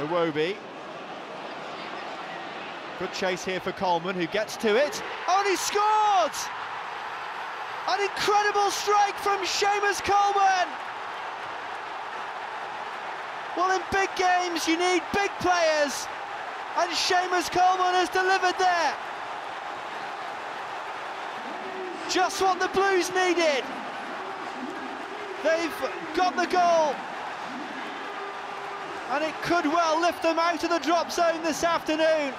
Iwobi. Good chase here for Coleman, who gets to it. Oh, and he scored! An incredible strike from Seamus Coleman! Well, in big games, you need big players, and Seamus Coleman has delivered there. Just what the Blues needed. They've got the goal. And it could well lift them out of the drop zone this afternoon.